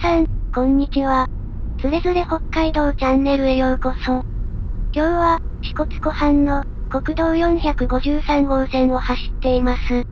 さん、こんにちは。つれづれ北海道チャンネルへようこそ。今日は、支笏湖畔の、国道453号線を走っています。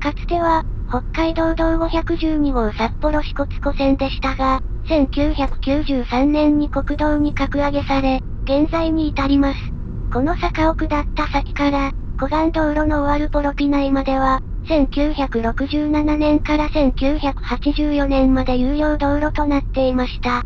かつては、北海道道512号札幌支笏湖線でしたが、1993年に国道に格上げされ、現在に至ります。この坂を下った先から、湖岸道路の終わるポロピナイまでは、1967年から1984年まで有料道路となっていました。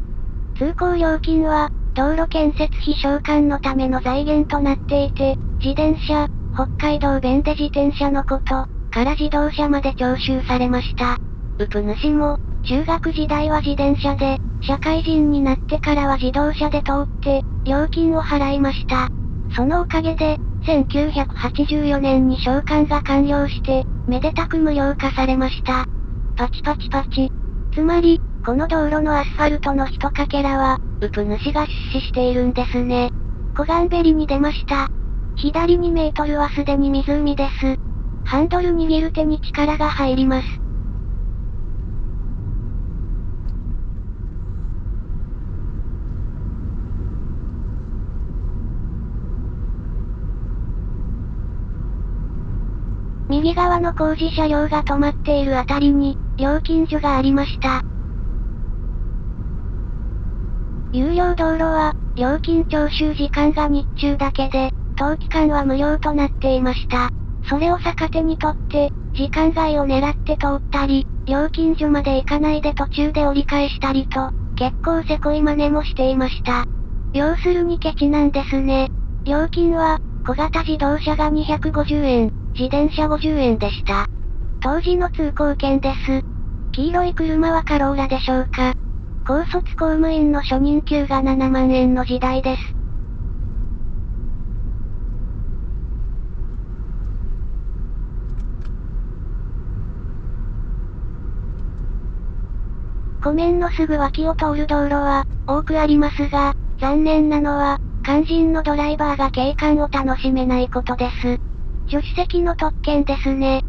通行料金は、道路建設費償還のための財源となっていて、自転車、北海道弁で自転車のこと、から自動車まで徴収されました。ウプ主も、中学時代は自転車で、社会人になってからは自動車で通って、料金を払いました。そのおかげで、1984年に償還が完了して、めでたく無料化されました。パチパチパチ。つまり、この道路のアスファルトの一かけらは、ウプ主が出資しているんですね。湖岸ベリに出ました。左2メートルはすでに湖です。ハンドル握る手に力が入ります。右側の工事車両が止まっているあたりに、料金所がありました。有料道路は、料金徴収時間が日中だけで、当期間は無料となっていました。それを逆手にとって、時間外を狙って通ったり、料金所まで行かないで途中で折り返したりと、結構せこい真似もしていました。要するにケチなんですね。料金は、小型自動車が250円、自転車50円でした。当時の通行券です。黄色い車はカローラでしょうか。高卒公務員の初任給が7万円の時代です。湖面のすぐ脇を通る道路は、多くありますが、残念なのは、肝心のドライバーが景観を楽しめないことです。助手席の特権ですね。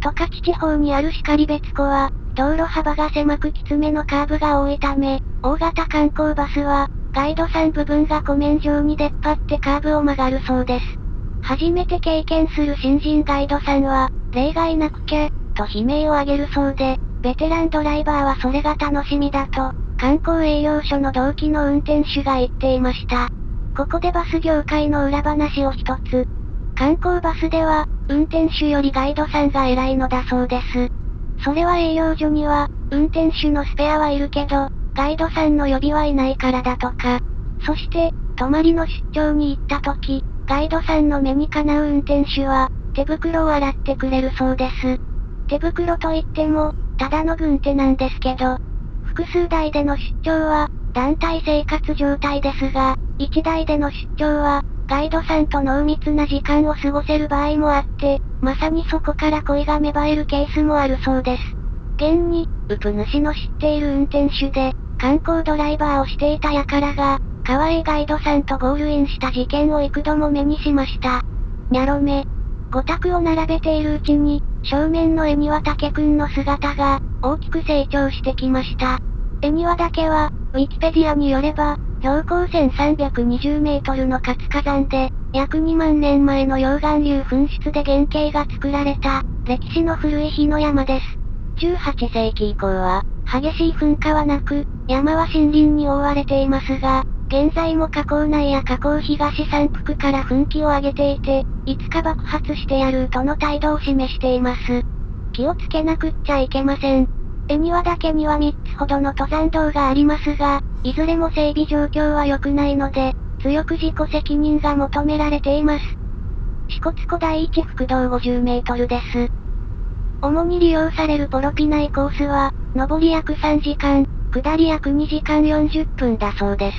十勝地方にあるり別湖は、道路幅が狭くきつめのカーブが多いため、大型観光バスは、ガイドさん部分が湖面上に出っ張ってカーブを曲がるそうです。初めて経験する新人ガイドさんは、例外なくけ、と悲鳴を上げるそうで、ベテランドライバーはそれが楽しみだと、観光営業所の同期の運転手が言っていました。ここでバス業界の裏話を一つ。観光バスでは、運転手よりガイドさんが偉いのだそうです。それは営業所には、運転手のスペアはいるけど、ガイドさんの予備はいないからだとか。そして、泊まりの出張に行った時、ガイドさんの目にかなう運転手は、手袋を洗ってくれるそうです。手袋といっても、ただの軍手なんですけど、複数台での出張は、団体生活状態ですが、1台での出張は、ガイドさんと濃密な時間を過ごせる場合もあって、まさにそこから恋が芽生えるケースもあるそうです。現に、ウプ主の知っている運転手で、観光ドライバーをしていた輩が、可愛いガイドさんとゴールインした事件を幾度も目にしました。にゃろめ。五択を並べているうちに、正面の絵には竹くんの姿が、大きく成長してきました。絵にはだけは、ウィキペディアによれば、標高1320メートルの活火山で、約2万年前の溶岩流噴出で原型が作られた、歴史の古い日の山です。18世紀以降は、激しい噴火はなく、山は森林に覆われていますが、現在も火口内や火口東山腹から噴気を上げていて、いつか爆発してやるとの態度を示しています。気をつけなくっちゃいけません。絵庭だけには3つほどの登山道がありますが、いずれも整備状況は良くないので、強く自己責任が求められています。支笏湖第一副道50メートルです。主に利用されるポロピナイコースは、上り約3時間、下り約2時間40分だそうです。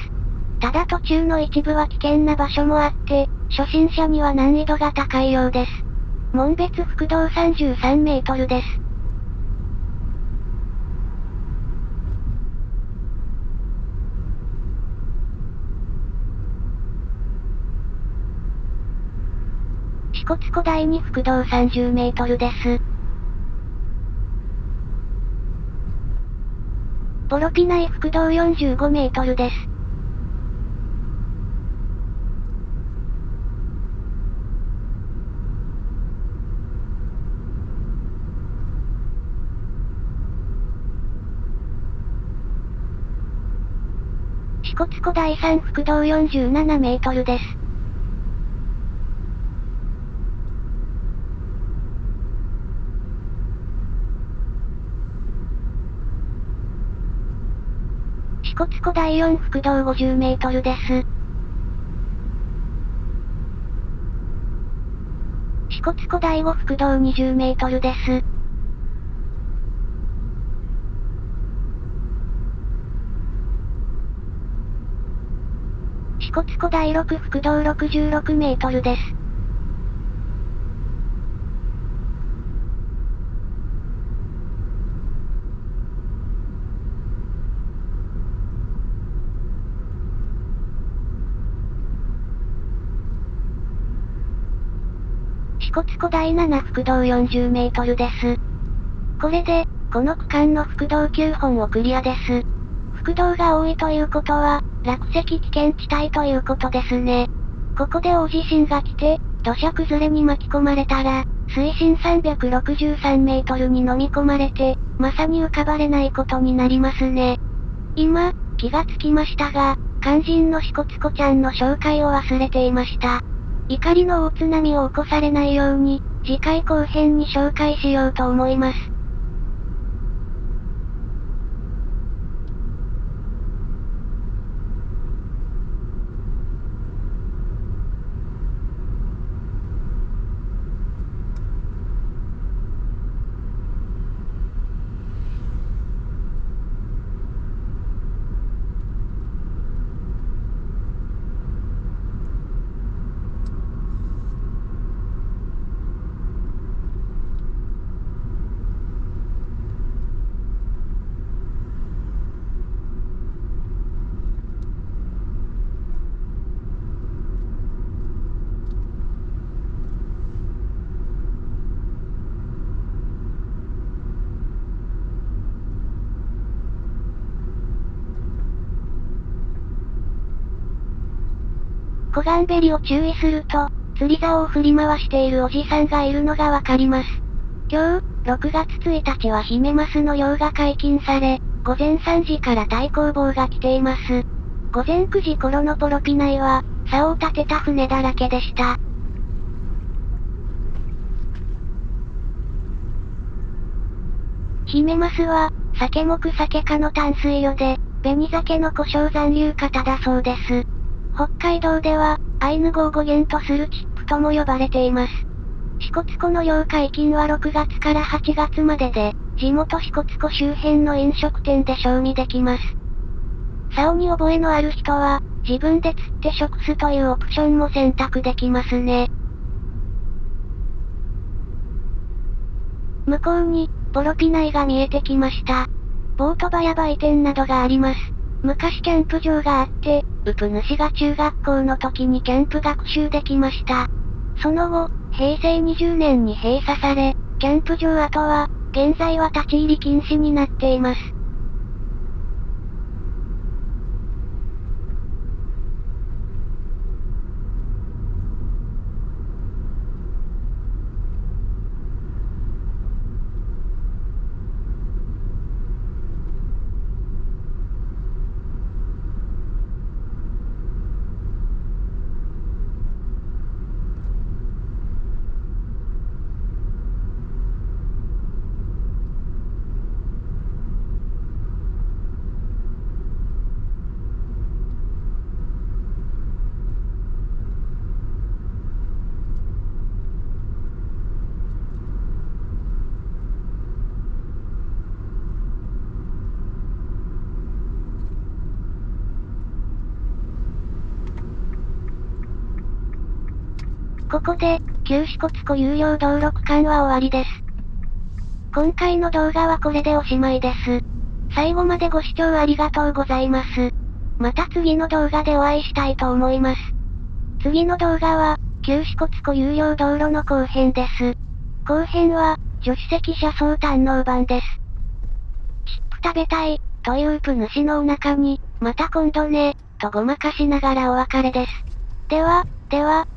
ただ途中の一部は危険な場所もあって、初心者には難易度が高いようです。門別副道33メートルです。支笏湖第二副道30メートルです。ボロピナイ副道45メートルです。支笏湖第三副道47メートルです。支笏湖第四副道50メートルです。支笏湖第五副道20メートルです。支笏湖第6副道66メートルです。支笏湖第7副道40メートルです。これで、この区間の副道9本をクリアです。副道が多いということは、落石危険地帯ということですね。ここで大地震が来て、土砂崩れに巻き込まれたら、水深363メートルに飲み込まれて、まさに浮かばれないことになりますね。今、気がつきましたが、肝心の支笏湖ちゃんの紹介を忘れていました。怒りの大津波を起こされないように、次回後編に紹介しようと思います。湖岸べりを注意すると、釣り竿を振り回しているおじさんがいるのがわかります。今日、6月1日はヒメマスの漁が解禁され、午前3時から対抗棒が来ています。午前9時頃のポロピ内は、竿を立てた船だらけでした。ヒメマスは、酒目酒科の淡水魚で、紅酒の故障残留型だそうです。北海道では、アイヌ語を語源とするチップとも呼ばれています。支笏湖の領解禁は6月から8月までで、地元支笏湖周辺の飲食店で賞味できます。竿に覚えのある人は、自分で釣って食すというオプションも選択できますね。向こうに、ボロピナイが見えてきました。ボート場や売店などがあります。昔キャンプ場があって、ウプ主が中学校の時にキャンプ学習できました。その後、平成20年に閉鎖され、キャンプ場跡は、現在は立ち入り禁止になっています。ここで、旧支笏湖有料道路区間は終わりです。今回の動画はこれでおしまいです。最後までご視聴ありがとうございます。また次の動画でお会いしたいと思います。次の動画は、旧支笏湖有料道路の後編です。後編は、助手席車窓堪能版です。チップ食べたい、というプ主のお腹に、また今度ね、とごまかしながらお別れです。では、では、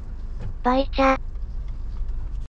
バイチャ。